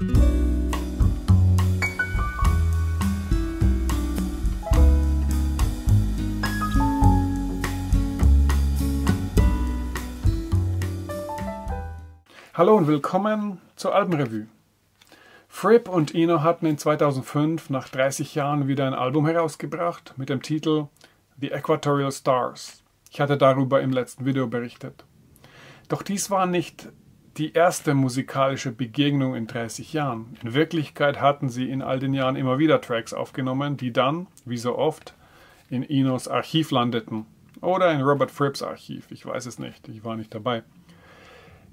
Hallo und willkommen zur Albenrevue. Fripp und Eno hatten in 2005 nach 30 Jahren wieder ein Album herausgebracht mit dem Titel The Equatorial Stars. Ich hatte darüber im letzten Video berichtet. Doch dies war nicht die erste musikalische Begegnung in 30 Jahren. In Wirklichkeit hatten sie in all den Jahren immer wieder Tracks aufgenommen, die dann, wie so oft, in Enos Archiv landeten. Oder in Robert Fripps Archiv, ich weiß es nicht, ich war nicht dabei.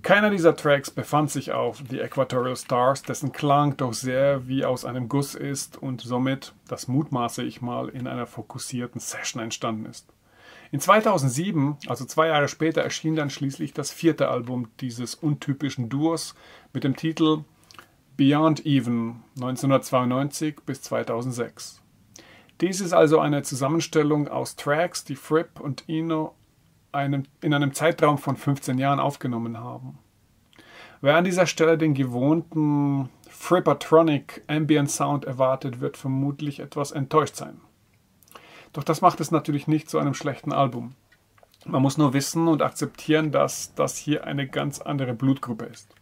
Keiner dieser Tracks befand sich auf The Equatorial Stars, dessen Klang doch sehr wie aus einem Guss ist und somit, das mutmaße ich mal, in einer fokussierten Session entstanden ist. In 2007, also zwei Jahre später, erschien dann schließlich das vierte Album dieses untypischen Duos mit dem Titel Beyond Even 1992 bis 2006. Dies ist also eine Zusammenstellung aus Tracks, die Fripp und Eno einem, in einem Zeitraum von 15 Jahren aufgenommen haben. Wer an dieser Stelle den gewohnten Frippatronic Ambient Sound erwartet, wird vermutlich etwas enttäuscht sein. Doch das macht es natürlich nicht zu einem schlechten Album. Man muss nur wissen und akzeptieren, dass das hier eine ganz andere Blutgruppe ist.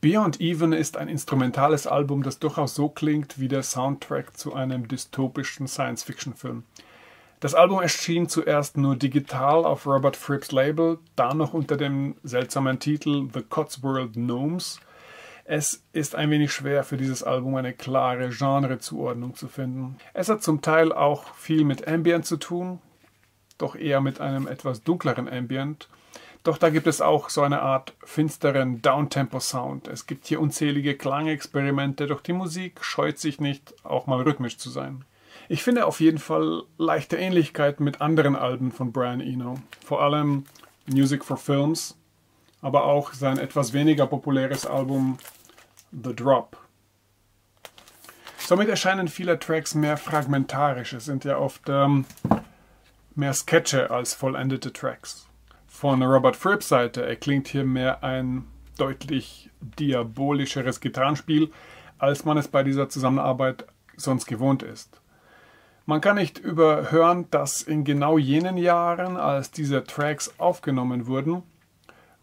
Beyond Even ist ein instrumentales Album, das durchaus so klingt wie der Soundtrack zu einem dystopischen Science-Fiction-Film. Das Album erschien zuerst nur digital auf Robert Fripps Label, dann noch unter dem seltsamen Titel The Cotswold Gnomes. Es ist ein wenig schwer für dieses Album eine klare Genrezuordnung zu finden. Es hat zum Teil auch viel mit Ambient zu tun, doch eher mit einem etwas dunkleren Ambient. Doch da gibt es auch so eine Art finsteren Downtempo-Sound. Es gibt hier unzählige Klangexperimente, doch die Musik scheut sich nicht, auch mal rhythmisch zu sein. Ich finde auf jeden Fall leichte Ähnlichkeiten mit anderen Alben von Brian Eno. Vor allem Music for Films, aber auch sein etwas weniger populäres Album The Drop. Somit erscheinen viele Tracks mehr fragmentarisch. Es sind ja oft ähm, mehr Sketche als vollendete Tracks. Von Robert Fripps Seite erklingt hier mehr ein deutlich diabolischeres Gitarrenspiel, als man es bei dieser Zusammenarbeit sonst gewohnt ist. Man kann nicht überhören, dass in genau jenen Jahren, als diese Tracks aufgenommen wurden,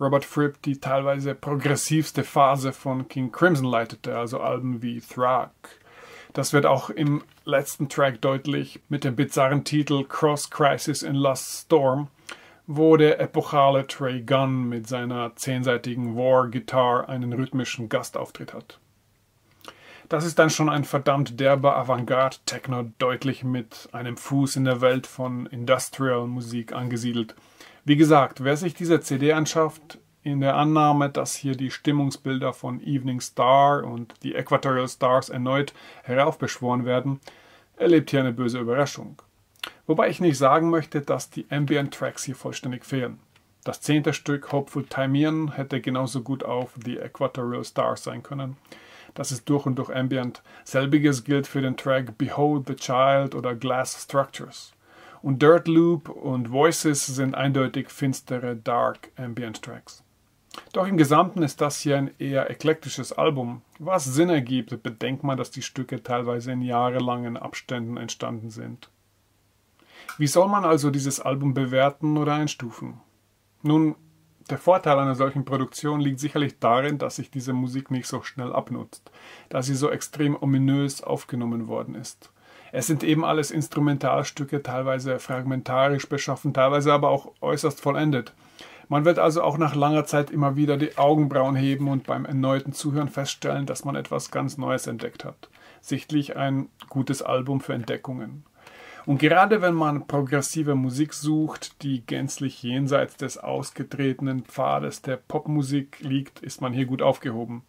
Robert Fripp die teilweise progressivste Phase von King Crimson leitete, also Alben wie Thrag. Das wird auch im letzten Track deutlich mit dem bizarren Titel Cross Crisis in Last Storm, wo der epochale Trey Gunn mit seiner zehnseitigen War Guitar einen rhythmischen Gastauftritt hat. Das ist dann schon ein verdammt derber Avantgarde-Techno, deutlich mit einem Fuß in der Welt von Industrial-Musik angesiedelt. Wie gesagt, wer sich diese CD anschafft, in der Annahme, dass hier die Stimmungsbilder von Evening Star und die Equatorial Stars erneut heraufbeschworen werden, erlebt hier eine böse Überraschung. Wobei ich nicht sagen möchte, dass die Ambient Tracks hier vollständig fehlen. Das zehnte Stück Hopeful Time hätte genauso gut auf The Equatorial Stars sein können. Das ist durch und durch Ambient. Selbiges gilt für den Track Behold the Child oder Glass Structures. Und Dirt Loop und Voices sind eindeutig finstere Dark Ambient Tracks. Doch im Gesamten ist das hier ein eher eklektisches Album, was Sinn ergibt, bedenkt man, dass die Stücke teilweise in jahrelangen Abständen entstanden sind. Wie soll man also dieses Album bewerten oder einstufen? Nun, der Vorteil einer solchen Produktion liegt sicherlich darin, dass sich diese Musik nicht so schnell abnutzt, da sie so extrem ominös aufgenommen worden ist. Es sind eben alles Instrumentalstücke, teilweise fragmentarisch beschaffen, teilweise aber auch äußerst vollendet. Man wird also auch nach langer Zeit immer wieder die Augenbrauen heben und beim erneuten Zuhören feststellen, dass man etwas ganz Neues entdeckt hat. Sichtlich ein gutes Album für Entdeckungen. Und gerade wenn man progressive Musik sucht, die gänzlich jenseits des ausgetretenen Pfades der Popmusik liegt, ist man hier gut aufgehoben.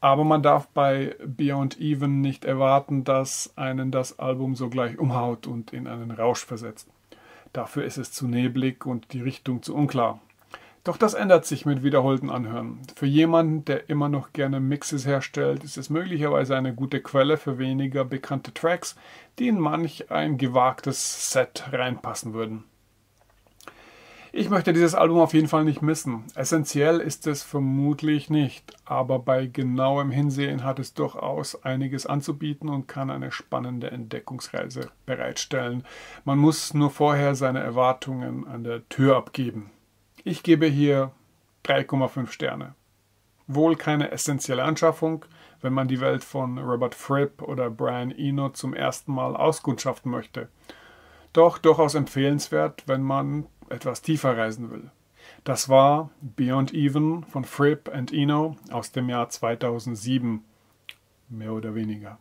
Aber man darf bei Beyond Even nicht erwarten, dass einen das Album sogleich umhaut und in einen Rausch versetzt. Dafür ist es zu neblig und die Richtung zu unklar. Doch das ändert sich mit wiederholten Anhören. Für jemanden, der immer noch gerne Mixes herstellt, ist es möglicherweise eine gute Quelle für weniger bekannte Tracks, die in manch ein gewagtes Set reinpassen würden. Ich möchte dieses Album auf jeden Fall nicht missen. Essentiell ist es vermutlich nicht, aber bei genauem Hinsehen hat es durchaus einiges anzubieten und kann eine spannende Entdeckungsreise bereitstellen. Man muss nur vorher seine Erwartungen an der Tür abgeben. Ich gebe hier 3,5 Sterne. Wohl keine essentielle Anschaffung, wenn man die Welt von Robert Fripp oder Brian Eno zum ersten Mal auskundschaften möchte. Doch durchaus empfehlenswert, wenn man etwas tiefer reisen will. Das war Beyond Even von Fripp and Eno aus dem Jahr 2007, mehr oder weniger.